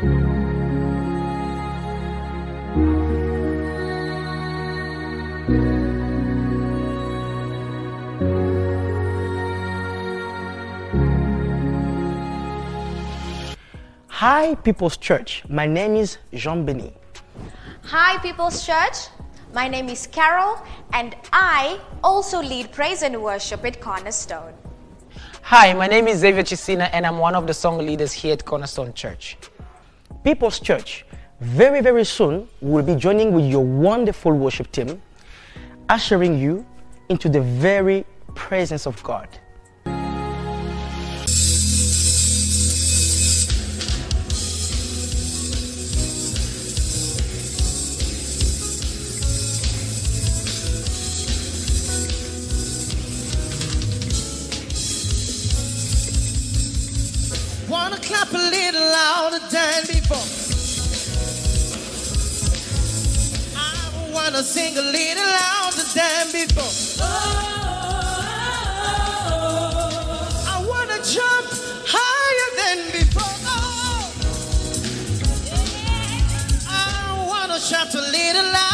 Hi, People's Church. My name is Jean Benet. Hi, People's Church. My name is Carol, and I also lead praise and worship at Cornerstone. Hi, my name is Xavier Chisina, and I'm one of the song leaders here at Cornerstone Church. People's Church, very, very soon, we'll be joining with your wonderful worship team, ushering you into the very presence of God. A little louder than before. I wanna sing a little louder than before. Oh, I wanna jump higher than before. I wanna shout a little louder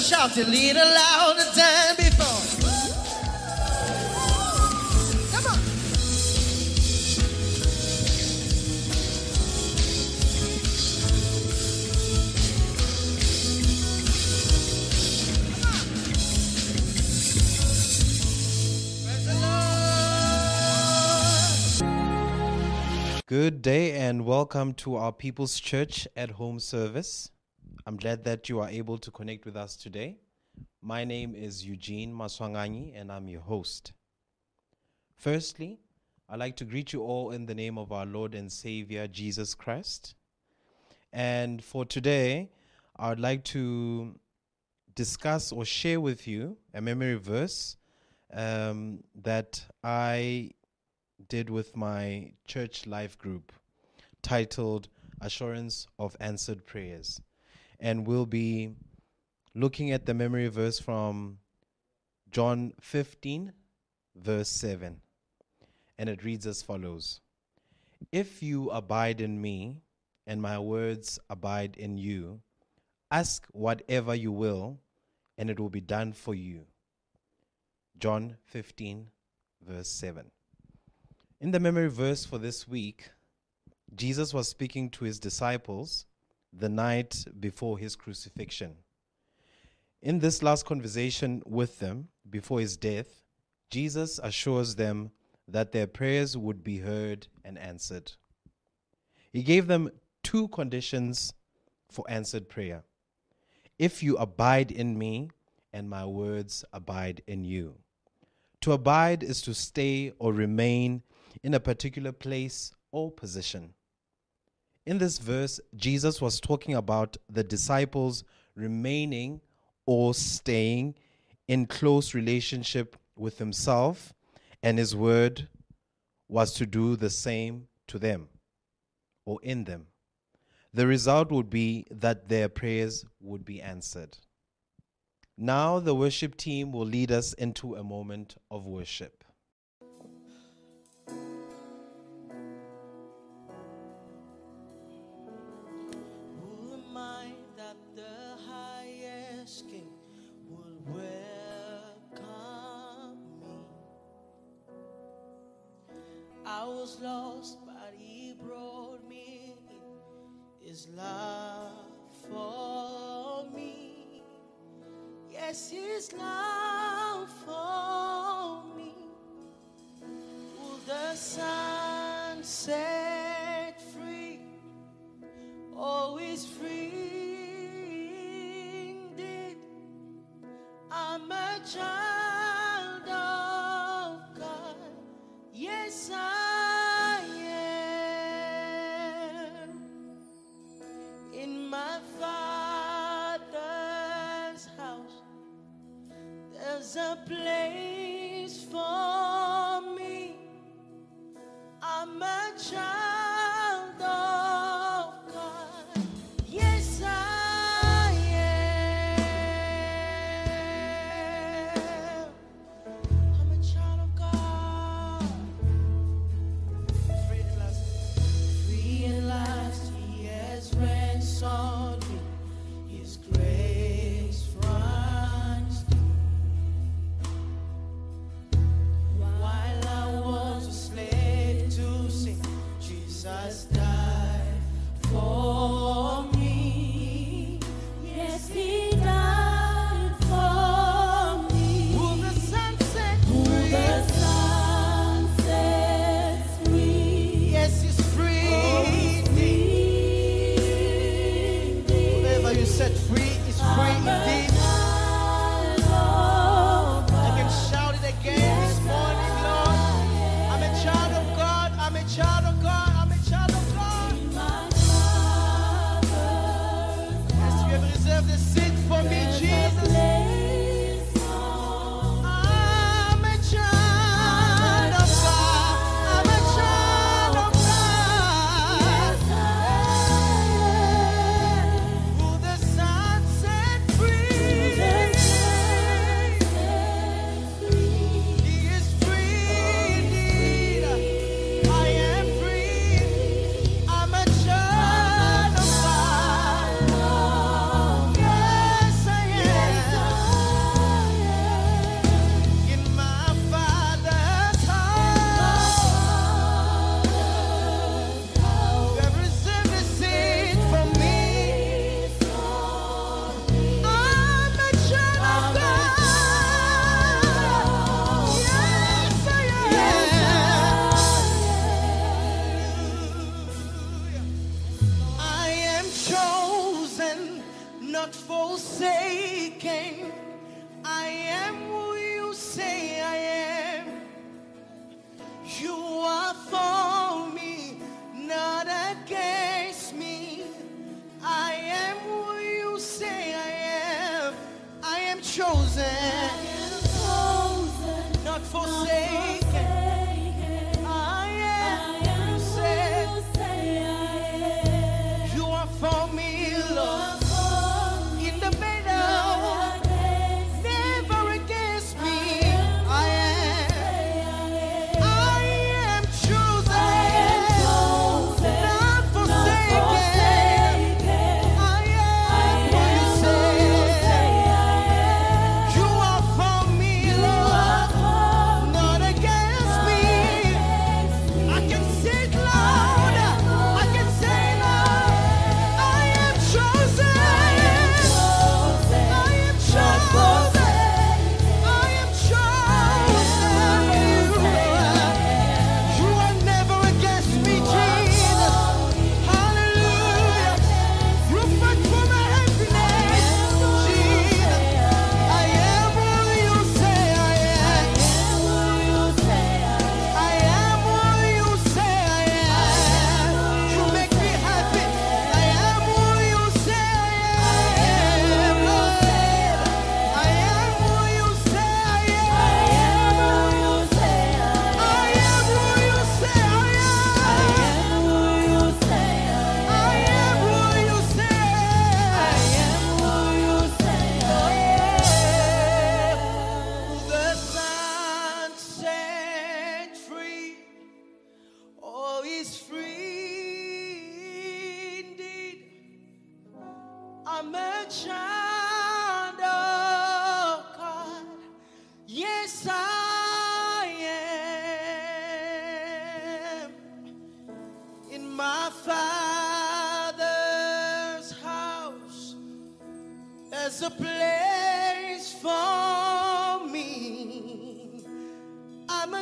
A little louder before. Come on. Good day and welcome to our People's Church at Home service. I'm glad that you are able to connect with us today. My name is Eugene Maswanganyi and I'm your host. Firstly, I'd like to greet you all in the name of our Lord and Savior Jesus Christ. And for today, I would like to discuss or share with you a memory verse um, that I did with my church life group titled Assurance of Answered Prayers. And we'll be looking at the memory verse from John 15, verse 7. And it reads as follows If you abide in me, and my words abide in you, ask whatever you will, and it will be done for you. John 15, verse 7. In the memory verse for this week, Jesus was speaking to his disciples the night before his crucifixion. In this last conversation with them before his death, Jesus assures them that their prayers would be heard and answered. He gave them two conditions for answered prayer. If you abide in me, and my words abide in you. To abide is to stay or remain in a particular place or position. In this verse, Jesus was talking about the disciples remaining or staying in close relationship with himself, and his word was to do the same to them or in them. The result would be that their prayers would be answered. Now, the worship team will lead us into a moment of worship. Was lost, but he brought me. His love for me. Yes, his love for me. Will the sun set free? Oh, always free indeed. I'm a child a place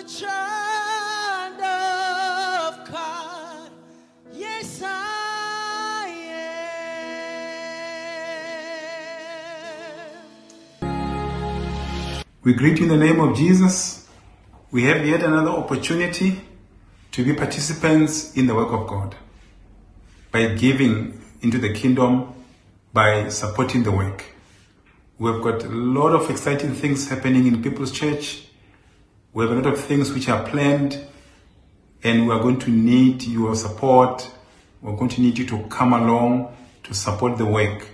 child of God. Yes, I am. We greet you in the name of Jesus. We have yet another opportunity to be participants in the work of God by giving into the kingdom, by supporting the work. We've got a lot of exciting things happening in People's Church. We have a lot of things which are planned, and we are going to need your support. We're going to need you to come along to support the work.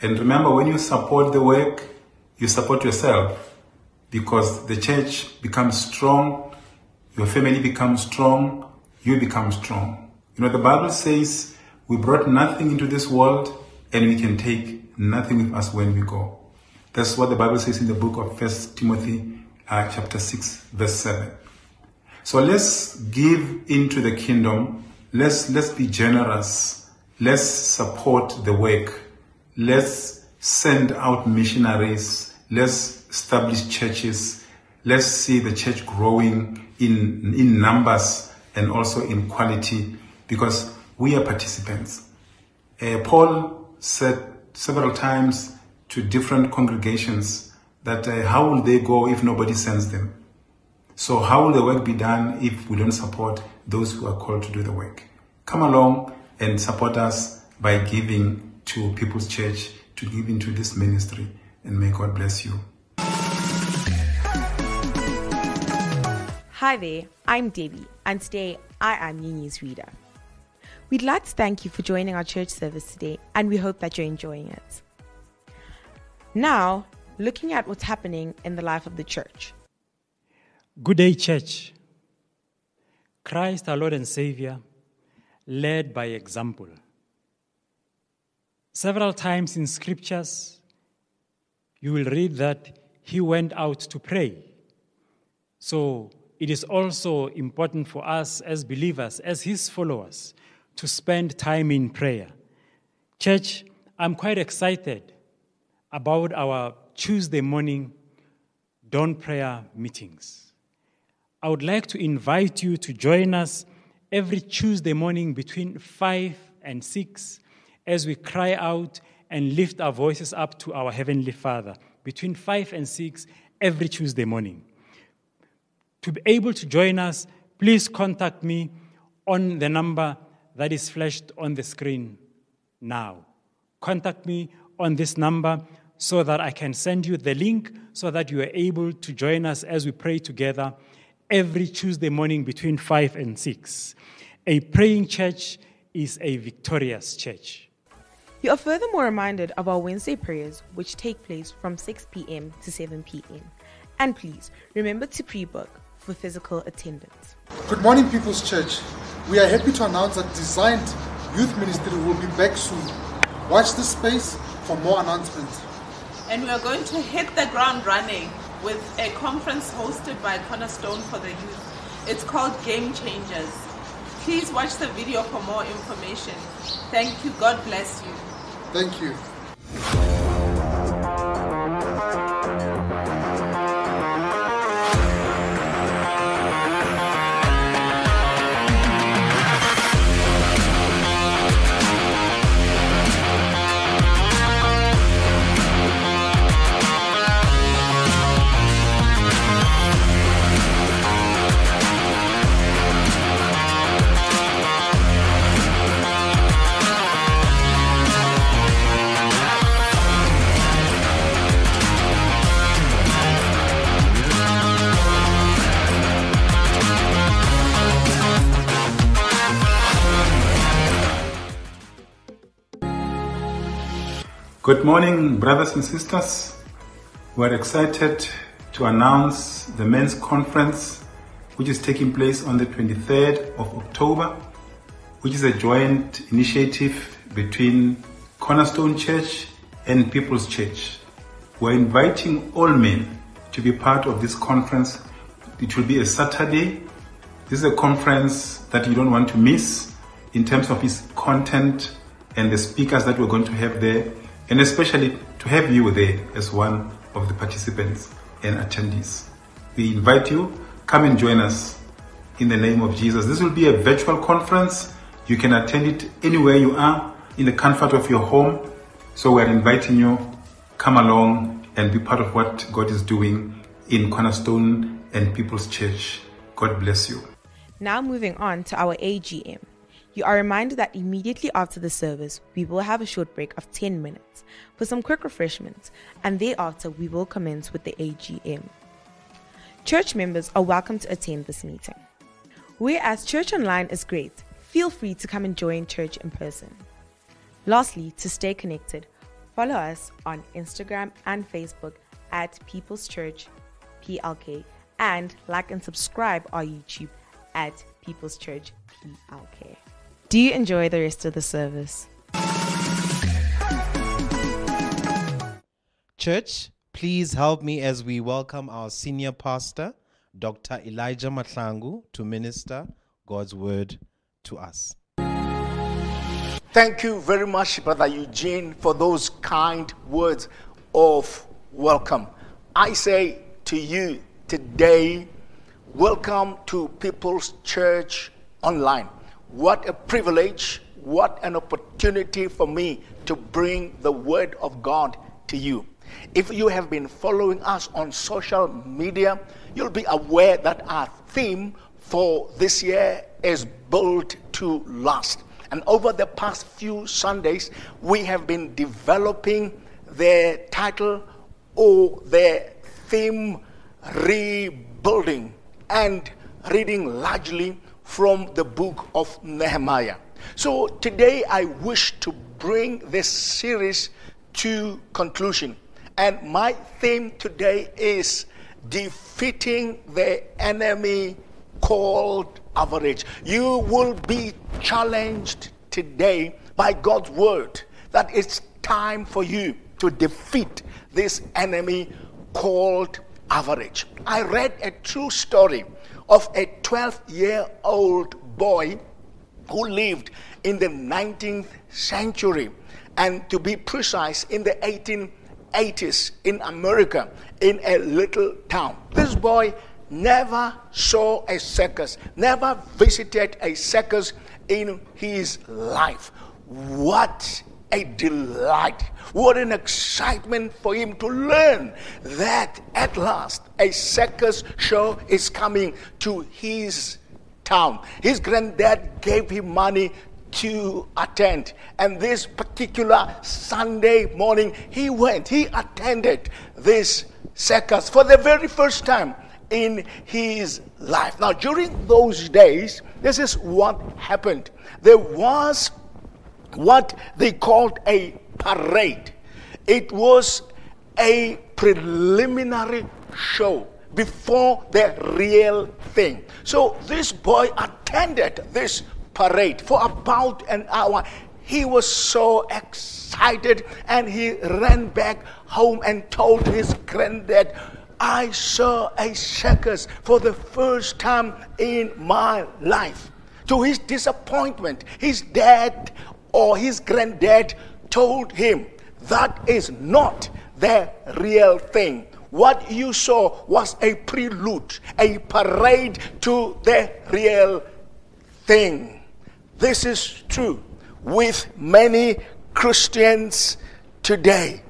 And remember, when you support the work, you support yourself because the church becomes strong, your family becomes strong, you become strong. You know, the Bible says we brought nothing into this world and we can take nothing with us when we go. That's what the Bible says in the book of First Timothy, uh, chapter 6, verse 7. So let's give into the kingdom. Let's, let's be generous. Let's support the work. Let's send out missionaries. Let's establish churches. Let's see the church growing in, in numbers and also in quality because we are participants. Uh, Paul said several times to different congregations that uh, how will they go if nobody sends them? So, how will the work be done if we don't support those who are called to do the work? Come along and support us by giving to People's Church, to give into this ministry, and may God bless you. Hi there, I'm Debbie, and today I am your newsreader. We'd like to thank you for joining our church service today, and we hope that you're enjoying it. Now, looking at what's happening in the life of the church. Good day, church. Christ, our Lord and Savior, led by example. Several times in scriptures, you will read that he went out to pray. So it is also important for us as believers, as his followers, to spend time in prayer. Church, I'm quite excited about our Tuesday morning dawn prayer meetings. I would like to invite you to join us every Tuesday morning between 5 and 6 as we cry out and lift our voices up to our Heavenly Father between 5 and 6 every Tuesday morning. To be able to join us, please contact me on the number that is flashed on the screen now. Contact me on this number so that I can send you the link so that you are able to join us as we pray together every Tuesday morning between 5 and 6. A praying church is a victorious church. You are furthermore reminded of our Wednesday prayers, which take place from 6 p.m. to 7 p.m. And please remember to pre book for physical attendance. Good morning, People's Church. We are happy to announce that Designed Youth Ministry will be back soon. Watch this space for more announcements. And we are going to hit the ground running with a conference hosted by Cornerstone for the Youth. It's called Game Changers. Please watch the video for more information. Thank you. God bless you. Thank you. Good morning, brothers and sisters. We're excited to announce the men's conference, which is taking place on the 23rd of October, which is a joint initiative between Cornerstone Church and People's Church. We're inviting all men to be part of this conference. It will be a Saturday. This is a conference that you don't want to miss in terms of its content and the speakers that we're going to have there, and especially to have you there as one of the participants and attendees. We invite you, come and join us in the name of Jesus. This will be a virtual conference. You can attend it anywhere you are in the comfort of your home. So we're inviting you, come along and be part of what God is doing in Cornerstone and People's Church. God bless you. Now, moving on to our AGM. You are reminded that immediately after the service, we will have a short break of 10 minutes for some quick refreshments, and thereafter, we will commence with the AGM. Church members are welcome to attend this meeting. Whereas church online is great, feel free to come and join church in person. Lastly, to stay connected, follow us on Instagram and Facebook at People's Church PLK and like and subscribe our YouTube at People's Church PLK. Do you enjoy the rest of the service? Church, please help me as we welcome our senior pastor, Dr. Elijah Mahlangu, to minister God's word to us. Thank you very much, Brother Eugene, for those kind words of welcome. I say to you today, welcome to People's Church Online. What a privilege, what an opportunity for me to bring the Word of God to you. If you have been following us on social media, you'll be aware that our theme for this year is Built to Last. And over the past few Sundays, we have been developing the title or the theme Rebuilding and reading largely from the book of Nehemiah. So today I wish to bring this series to conclusion. And my theme today is defeating the enemy called average. You will be challenged today by God's word that it's time for you to defeat this enemy called average. I read a true story of a 12 year old boy who lived in the 19th century and to be precise in the 1880s in America in a little town. This boy never saw a circus, never visited a circus in his life. What a delight. What an excitement for him to learn that at last a circus show is coming to his town. His granddad gave him money to attend. And this particular Sunday morning, he went, he attended this circus for the very first time in his life. Now, during those days, this is what happened. There was what they called a parade. It was a preliminary show before the real thing. So this boy attended this parade for about an hour. He was so excited and he ran back home and told his granddad, I saw a circus for the first time in my life. To his disappointment, his dad or his granddad told him that is not the real thing. What you saw was a prelude, a parade to the real thing. This is true with many Christians today.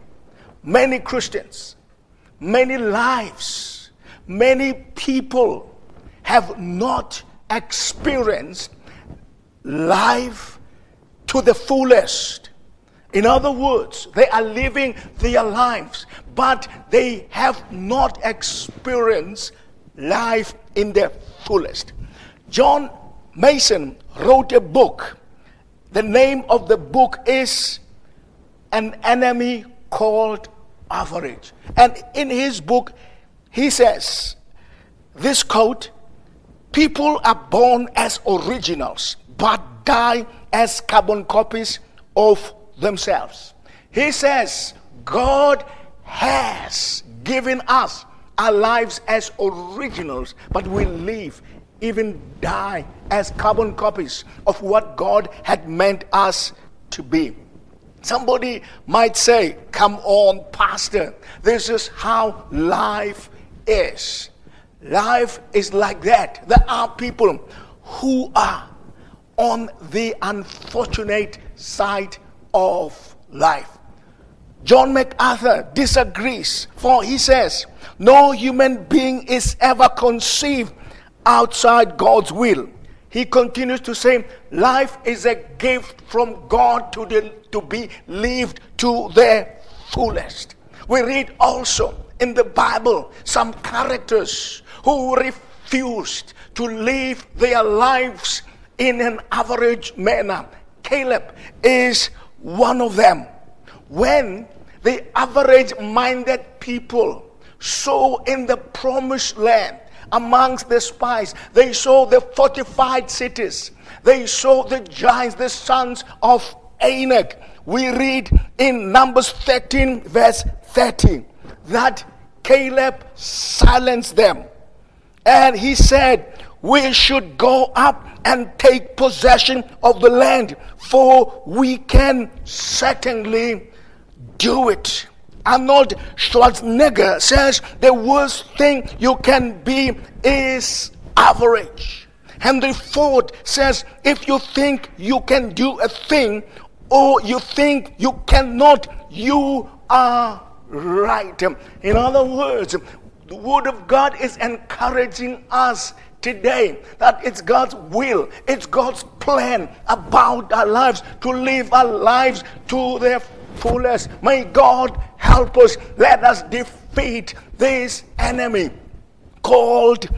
Many Christians, many lives, many people have not experienced life to the fullest. In other words, they are living their lives, but they have not experienced life in the fullest. John Mason wrote a book. The name of the book is An Enemy Called Average. And in his book, he says, This quote People are born as originals, but die as carbon copies of themselves. He says, God has given us our lives as originals, but we live, even die as carbon copies of what God had meant us to be. Somebody might say, Come on, Pastor, this is how life is. Life is like that. There are people who are on the unfortunate side of life. John MacArthur disagrees, for he says, No human being is ever conceived outside God's will. He continues to say, Life is a gift from God to, the, to be lived to the fullest. We read also in the Bible some characters who refused to live their lives in an average manner. Caleb is one of them. When the average minded people saw in the promised land amongst the spies, they saw the fortified cities, they saw the giants, the sons of Anak. We read in Numbers 13, verse 30, that Caleb silenced them. And he said, We should go up and take possession of the land, for we can certainly do it. Arnold Schwarzenegger says the worst thing you can be is average. Henry Ford says if you think you can do a thing or you think you cannot, you are right. In other words, the Word of God is encouraging us today that it's God's will, it's God's plan about our lives to live our lives to their fullest. May God help us. Let us defeat this enemy called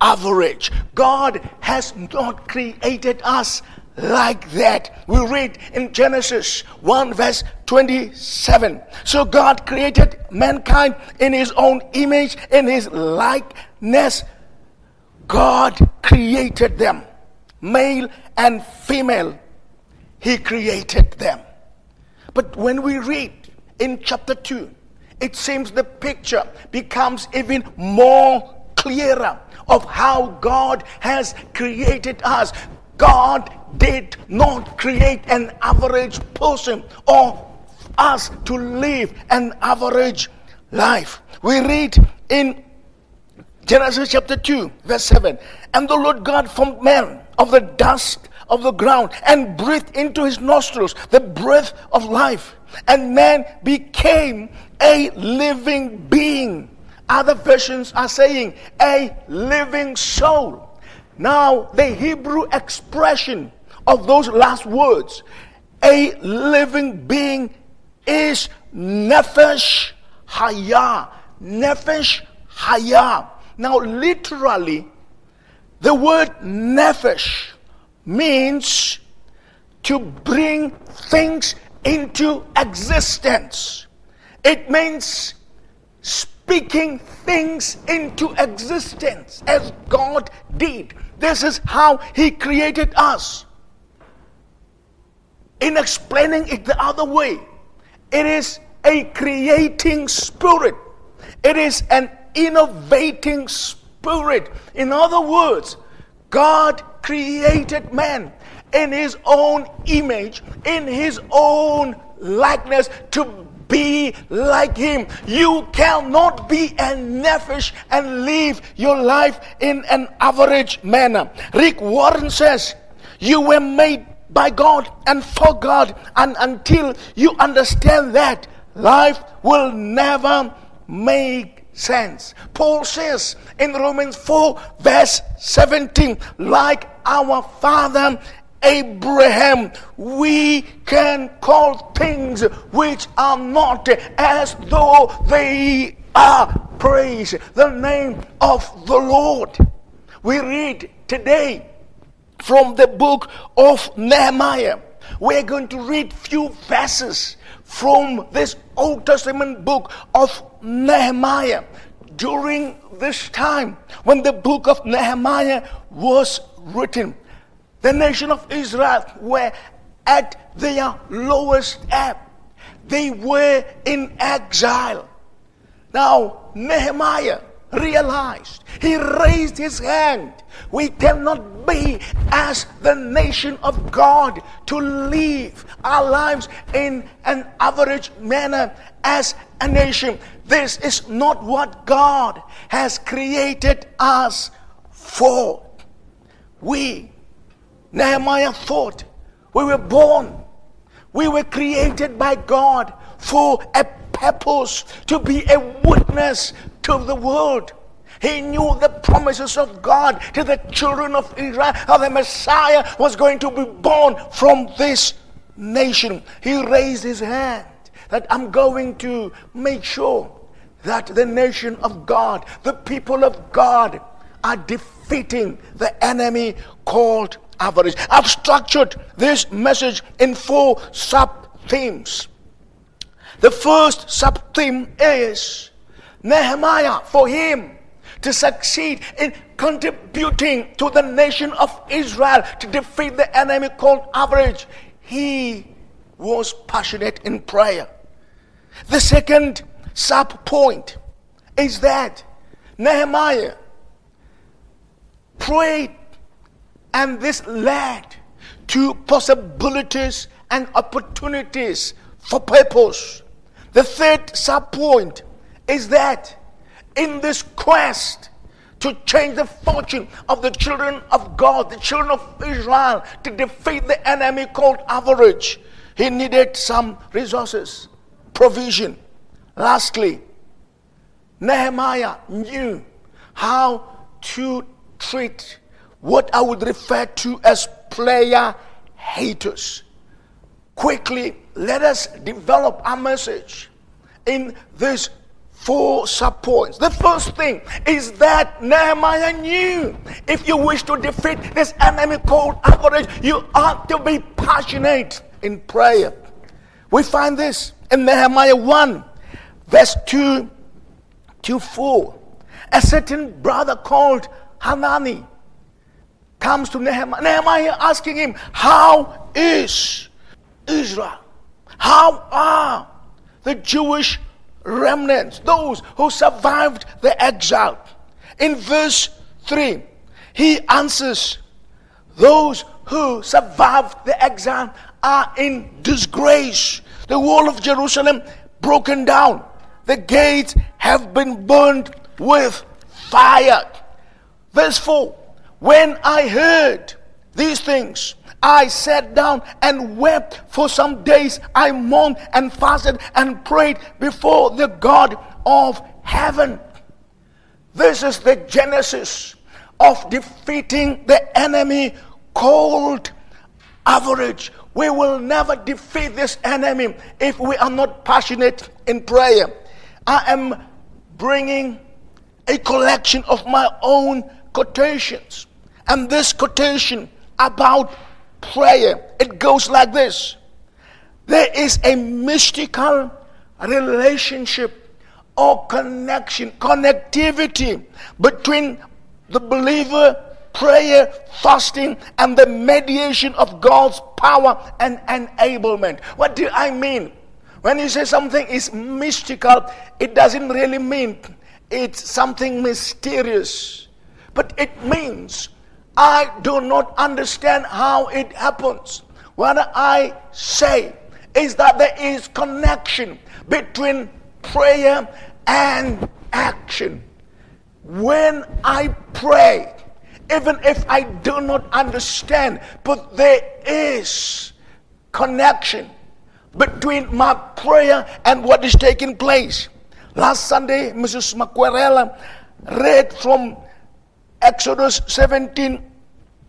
average. God has not created us like that. We read in Genesis 1 verse 27. So God created mankind in his own image, in his likeness. God created them, male and female. He created them. But when we read in chapter 2, it seems the picture becomes even more clearer of how God has created us. God did not create an average person or us to live an average life. We read in Genesis chapter 2, verse 7 And the Lord God formed man of the dust of the ground and breathed into his nostrils the breath of life. And man became a living being. Other versions are saying a living soul. Now, the Hebrew expression of those last words, a living being, is nefesh haya. Nefesh haya. Now, literally, the word nefesh means to bring things into existence. It means speaking things into existence as God did. This is how He created us. In explaining it the other way, it is a creating spirit, it is an innovating spirit. In other words, God created man in his own image, in his own likeness to be like him. You cannot be a nephesh and live your life in an average manner. Rick Warren says, You were made by God and for God, and until you understand that, life will never make sense. Paul says in Romans 4, verse 17, like our father Abraham, we can call things which are not as though they are. Praise the name of the Lord. We read today from the book of Nehemiah. We're going to read few verses from this Old Testament book of Nehemiah. During this time when the book of Nehemiah was written, the nation of Israel were at their lowest ebb. They were in exile. Now, Nehemiah realized, he raised his hand. We cannot be as the nation of God to live our lives in an average manner as a nation. This is not what God has created us for. We, Nehemiah thought, we were born, we were created by God for a purpose to be a witness to the world. He knew the promises of God to the children of Israel, how the Messiah was going to be born from this nation. He raised his hand that I'm going to make sure that the nation of God, the people of God, are defeating the enemy called avarice. I've structured this message in four sub themes. The first sub theme is Nehemiah for him to succeed in contributing to the nation of Israel to defeat the enemy called average. He was passionate in prayer. The second sub point is that Nehemiah prayed and this led to possibilities and opportunities for purpose. The third sub point is that in this quest to change the fortune of the children of God, the children of Israel, to defeat the enemy called average, he needed some resources, provision. Lastly, Nehemiah knew how to treat what I would refer to as player haters. Quickly, let us develop our message in these four sub points. The first thing is that Nehemiah knew if you wish to defeat this enemy called average, you ought to be passionate in prayer. We find this in Nehemiah 1, verse 2 to 4. A certain brother called Hanani comes to Nehemiah. Nehemiah asking him, How is Israel? How are the Jewish remnants, those who survived the exile? In verse 3, he answers, Those who survived the exile are in disgrace. The wall of Jerusalem broken down. The gates have been burned with fire. Verse 4 When I heard these things, I sat down and wept for some days. I mourned and fasted and prayed before the God of heaven. This is the genesis of defeating the enemy called average. We will never defeat this enemy if we are not passionate in prayer. I am bringing a collection of my own quotations. And this quotation about prayer, it goes like this There is a mystical relationship or connection, connectivity between the believer, prayer, fasting, and the mediation of God's power and enablement. What do I mean? When you say something is mystical, it doesn't really mean it's something mysterious, but it means I do not understand how it happens. What I say is that there is connection between prayer and action. When I pray, even if I do not understand, but there is connection between my prayer and what is taking place. Last Sunday, Mrs. Macquarella read from Exodus 17,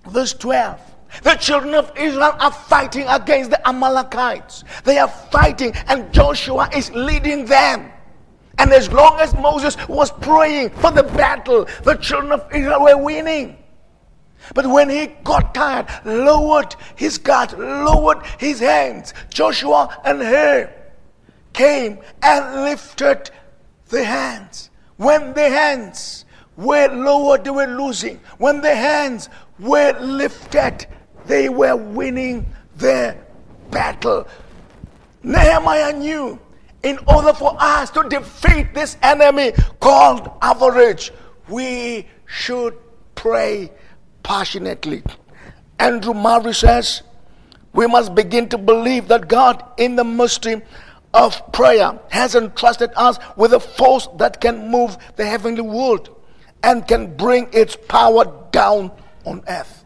verse 12. The children of Israel are fighting against the Amalekites. They are fighting, and Joshua is leading them. And as long as Moses was praying for the battle, the children of Israel were winning. But when he got tired, lowered his guard, lowered his hands, Joshua and Hur came and lifted the hands. When the hands were lowered, they were losing. When the hands were lifted, they were winning their battle. Nehemiah knew in order for us to defeat this enemy called average, we should pray passionately. Andrew Murray says, we must begin to believe that God, in the mystery of prayer, has entrusted us with a force that can move the heavenly world and can bring its power down on earth.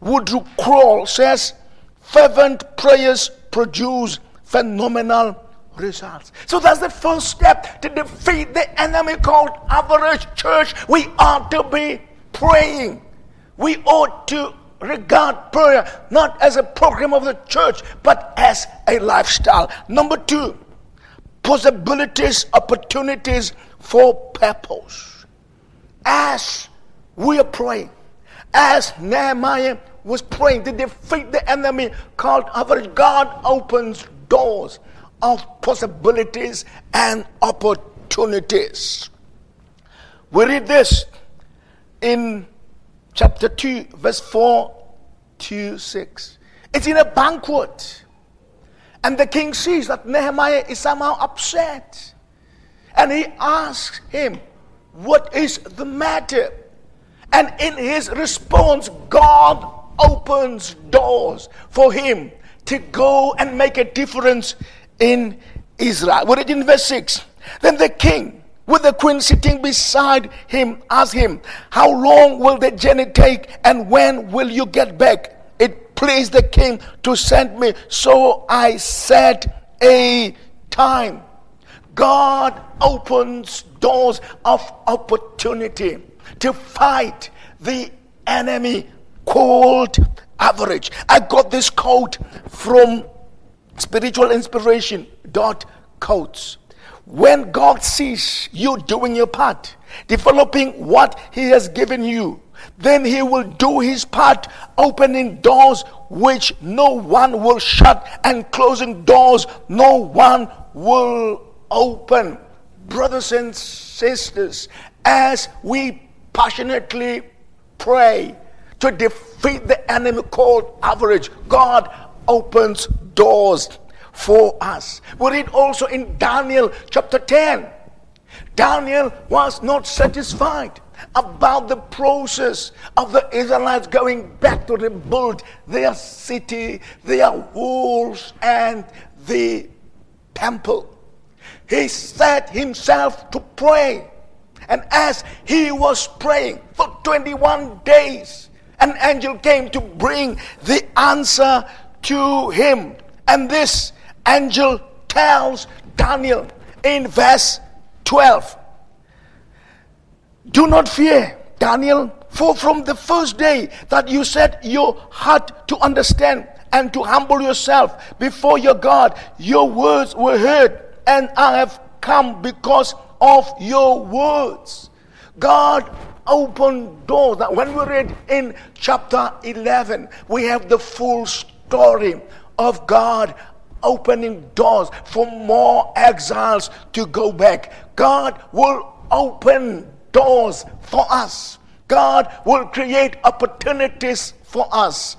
Woodrow Kroll says, fervent prayers produce phenomenal results. So that's the first step to defeat the enemy called average church. We ought to be praying. We ought to regard prayer not as a program of the church, but as a lifestyle. Number two, possibilities, opportunities for purpose. As we are praying, as Nehemiah was praying to defeat the enemy called average, God opens doors of possibilities and opportunities. We read this in chapter 2, verse 4 to 6. It's in a banquet. And the king sees that Nehemiah is somehow upset. And he asks him, What is the matter? And in his response, God opens doors for him to go and make a difference in Israel. We read in verse 6. Then the king, with the queen sitting beside him, asked him, How long will the journey take and when will you get back? It pleased the king to send me. So I set a time. God opens doors of opportunity to fight the enemy called average. I got this quote from spiritual inspiration dot quotes. When God sees you doing your part, developing what He has given you, then He will do His part, opening doors which no one will shut, and closing doors no one will open. Brothers and sisters, as we passionately pray to defeat the enemy called average, God opens doors for us. We read also in Daniel chapter 10. Daniel was not satisfied about the process of the Israelites going back to rebuild their city, their walls, and the temple. He set himself to pray. And as he was praying for 21 days, an angel came to bring the answer to him. And this angel tells Daniel in verse 12 Do not fear, Daniel, for from the first day that you set your heart to understand and to humble yourself before your God, your words were heard, and I have come because of your words. God opened doors. Now, when we read in chapter 11, we have the full story of God opening doors for more exiles to go back. God will open doors for us. God will create opportunities for us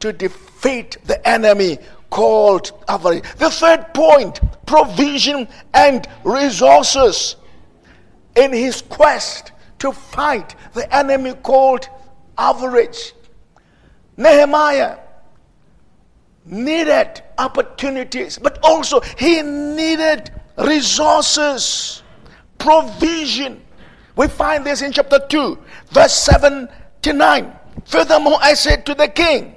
to defeat the enemy called avarice. The third point provision and resources in his quest to fight the enemy called average. Nehemiah needed opportunities, but also he needed resources, provision. We find this in chapter 2, verse 7 to 9. Furthermore, I said to the king,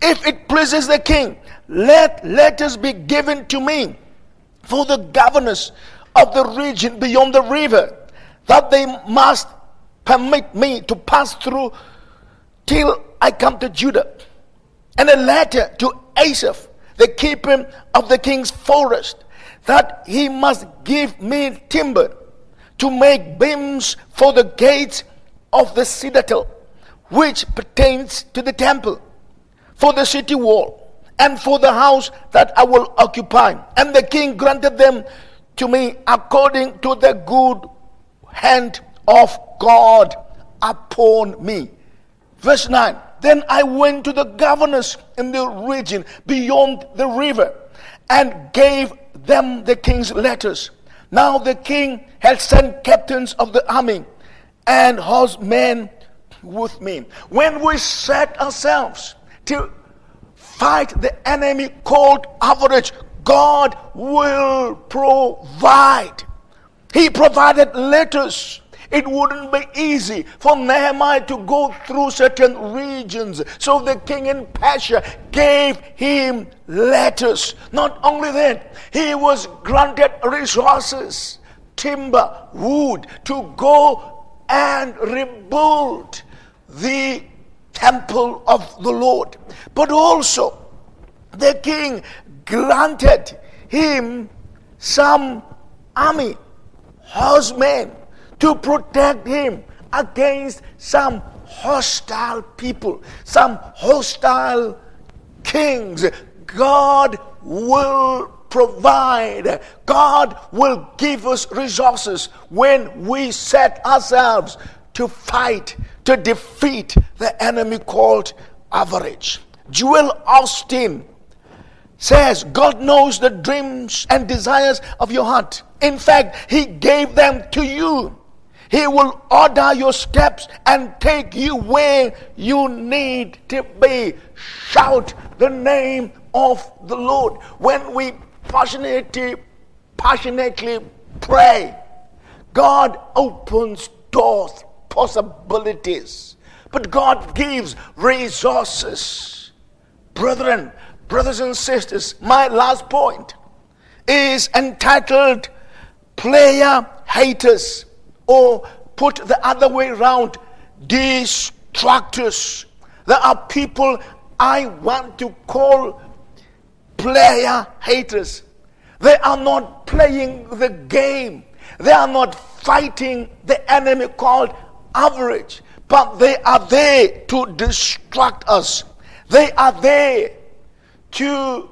If it pleases the king, let letters be given to me for the governors of the region beyond the river, that they must permit me to pass through till I come to Judah. And a letter to Asaph, the keeper of the king's forest, that he must give me timber to make beams for the gates of the citadel, which pertains to the temple, for the city wall, and for the house that I will occupy. And the king granted them to me according to the good hand of God upon me. Verse 9 Then I went to the governors in the region beyond the river and gave them the king's letters. Now the king had sent captains of the army and horsemen with me. When we set ourselves to fight the enemy called average, God will provide. He provided letters. It wouldn't be easy for Nehemiah to go through certain regions. So the king in Persia gave him letters. Not only that, he was granted resources, timber, wood to go and rebuild the temple of the Lord. But also, the king granted him some army, horsemen, to protect him against some hostile people, some hostile kings. God will provide. God will give us resources when we set ourselves to fight, to defeat the enemy called average. Joel Osteen says God knows the dreams and desires of your heart. In fact, He gave them to you. He will order your steps and take you where you need to be. Shout the name of the Lord. When we passionately, passionately pray, God opens doors, possibilities. But God gives resources. Brethren, brothers and sisters, my last point is entitled Player Haters or put the other way around, Destructors. There are people I want to call player haters. They are not playing the game. They are not fighting the enemy called average, but they are there to distract us. They are there to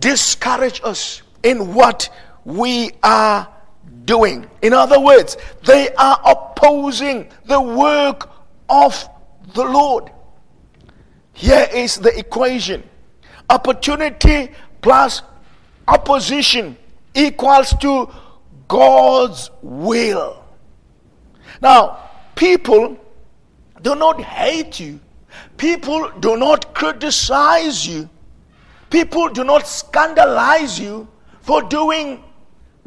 discourage us in what we are doing. In other words, they are opposing the work of the Lord. Here is the equation opportunity plus opposition equals to God's will. Now, people do not hate you, people do not criticize you, people do not scandalize you for doing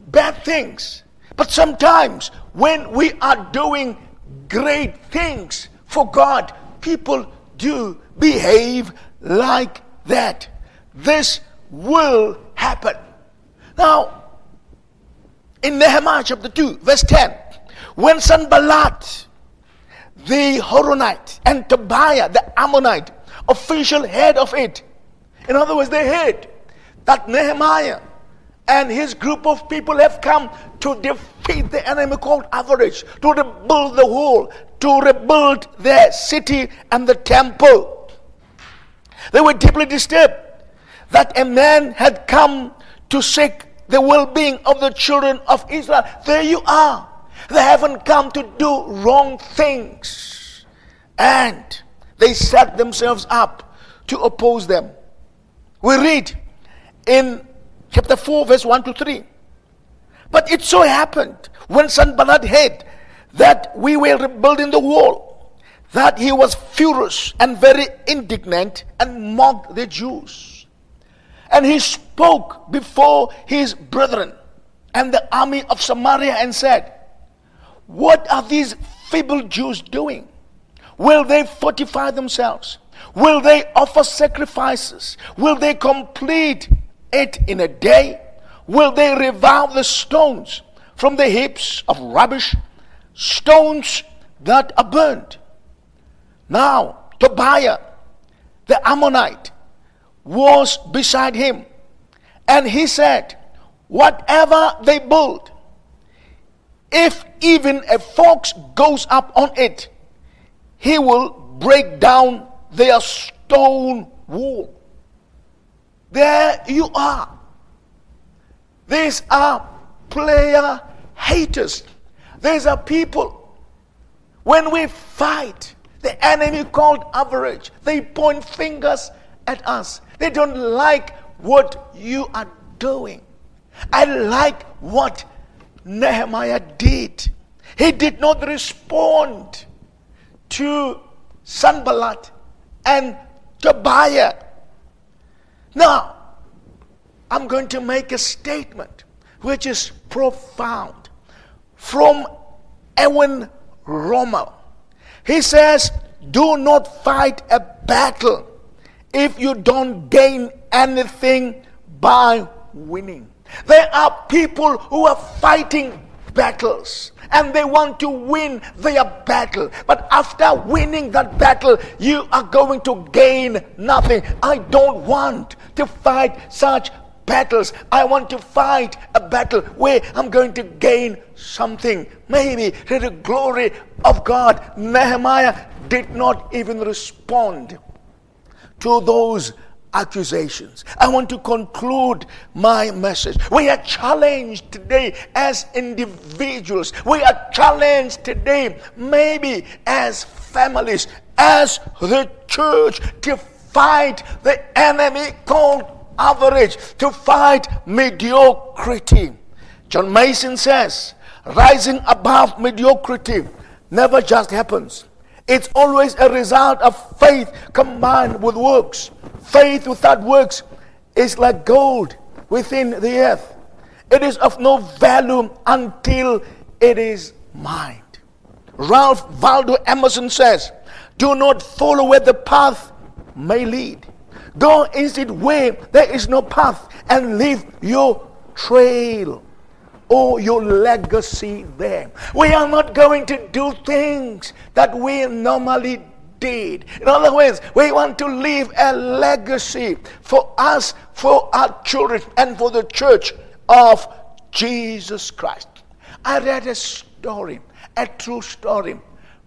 bad things. But sometimes when we are doing great things for God, people do behave like that, this will happen. Now, in Nehemiah chapter 2, verse 10, when Sanballat, the Horonite, and Tobiah, the Ammonite, official head of it, in other words, they heard that Nehemiah and his group of people have come to defeat the enemy called average, to rebuild the wall, to rebuild their city and the temple. They were deeply disturbed that a man had come to seek the well being of the children of Israel. There you are. They haven't come to do wrong things. And they set themselves up to oppose them. We read in chapter 4, verse 1 to 3. But it so happened when Sanballat heard that we were rebuilding the wall, that he was furious and very indignant and mocked the Jews. And he spoke before his brethren and the army of Samaria and said, What are these feeble Jews doing? Will they fortify themselves? Will they offer sacrifices? Will they complete it in a day? Will they revive the stones from the heaps of rubbish? Stones that are burned. Now, Tobiah, the Ammonite, was beside him. And he said, Whatever they build, if even a fox goes up on it, he will break down their stone wall. There you are. These are player haters. These are people. When we fight, the enemy called average, they point fingers at us. They don't like what you are doing. I like what Nehemiah did. He did not respond to Sanballat and Tobiah. Now, I'm going to make a statement which is profound from Erwin Rommel. He says, Do not fight a battle if you don't gain anything by winning. There are people who are fighting battles and they want to win their battle. But after winning that battle, you are going to gain nothing. I don't want to fight such battles. I want to fight a battle where I'm going to gain something. Maybe to the glory of God. Nehemiah did not even respond to those accusations. I want to conclude my message. We are challenged today as individuals. We are challenged today, maybe as families, as the church, to fight the enemy called average, to fight mediocrity. John Mason says, rising above mediocrity never just happens. It's always a result of faith combined with works. Faith without works is like gold within the earth. It is of no value until it is mined. Ralph Waldo Emerson says, Do not follow where the path may lead. Go instead where there is no path and leave your trail or your legacy there. We are not going to do things that we normally did. In other words, we want to leave a legacy for us, for our children, and for the church of Jesus Christ. I read a story, a true story,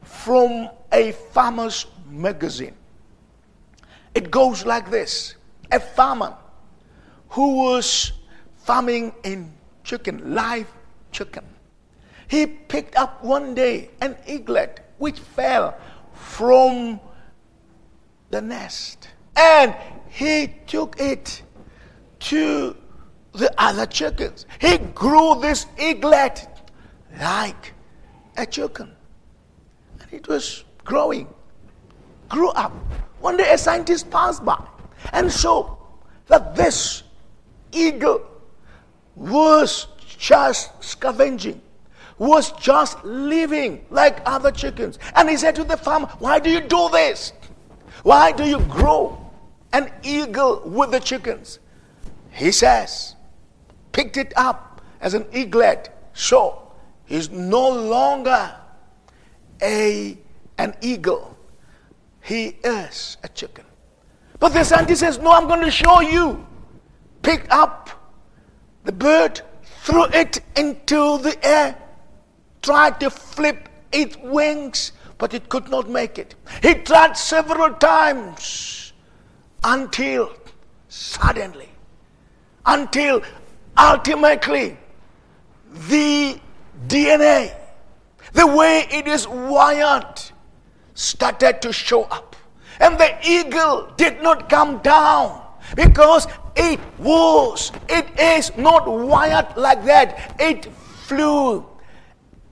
from a farmer's magazine. It goes like this A farmer who was farming in chicken, live chicken. He picked up one day an eaglet which fell from the nest and he took it to the other chickens. He grew this eaglet like a chicken. And it was growing, grew up. One day a scientist passed by and saw that this eagle was just scavenging was just living like other chickens. And he said to the farmer, Why do you do this? Why do you grow an eagle with the chickens? He says, picked it up as an eaglet. So he's no longer a, an eagle. He is a chicken. But the scientist says, No, I'm going to show you. Picked up the bird, threw it into the air, tried to flip its wings, but it could not make it. He tried several times until suddenly, until ultimately, the DNA, the way it is wired, started to show up. And the eagle did not come down because it was, it is not wired like that. It flew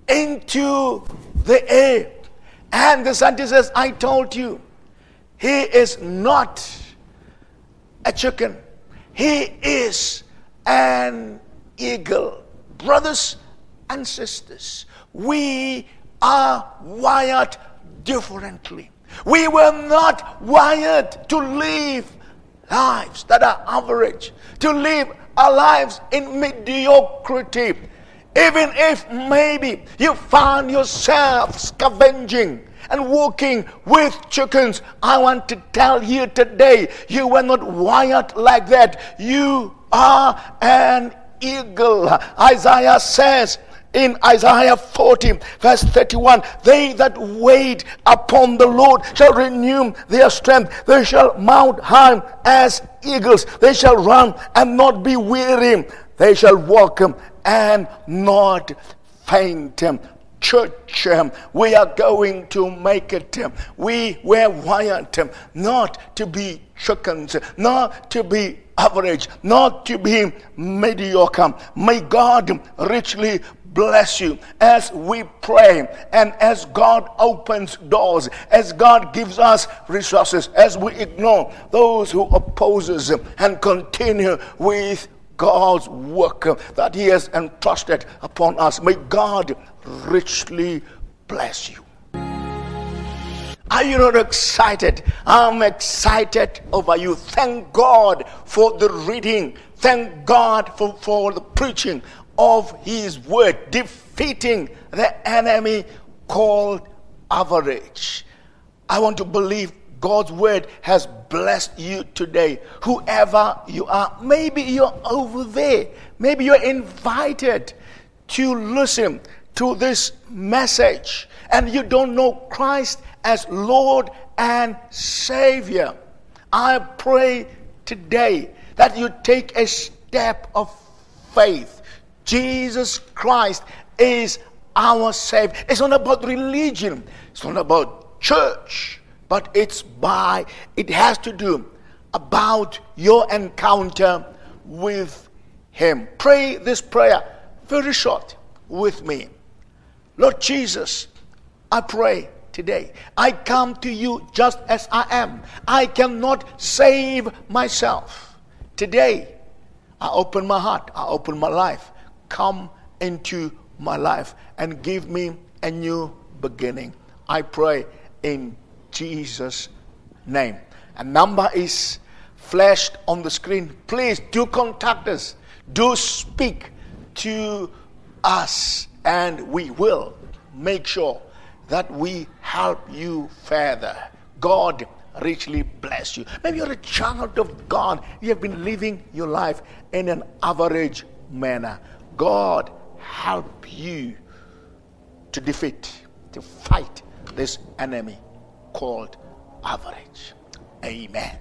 into the air. And the scientist says, I told you, he is not a chicken, he is an eagle. Brothers and sisters, we are wired differently. We were not wired to live lives that are average, to live our lives in mediocrity. Even if maybe you find yourself scavenging and walking with chickens, I want to tell you today, you were not wired like that. You are an eagle. Isaiah says, in Isaiah 40, verse 31 They that wait upon the Lord shall renew their strength. They shall mount high as eagles. They shall run and not be weary. They shall walk and not faint. Church, um, we are going to make it. Um, we were wired um, not to be chickens, not to be average, not to be mediocre. May God richly bless you as we pray and as God opens doors, as God gives us resources, as we ignore those who oppose us and continue with God's work that He has entrusted upon us. May God richly bless you. Are you not excited? I'm excited over you. Thank God for the reading. Thank God for, for the preaching of His word, defeating the enemy called average. I want to believe God's word has blessed you today. Whoever you are, maybe you're over there, maybe you're invited to listen to this message and you don't know Christ as Lord and Savior. I pray today that you take a step of faith. Jesus Christ is our Savior. It's not about religion, it's not about church, but it's by, it has to do about your encounter with Him. Pray this prayer very short with me. Lord Jesus, I pray today. I come to you just as I am. I cannot save myself. Today, I open my heart, I open my life. Come into my life and give me a new beginning. I pray in Jesus' name. A number is flashed on the screen. Please do contact us, do speak to us, and we will make sure that we help you further. God richly bless you. Maybe you're a child of God. You have been living your life in an average manner. God help you to defeat, to fight this enemy called average. Amen.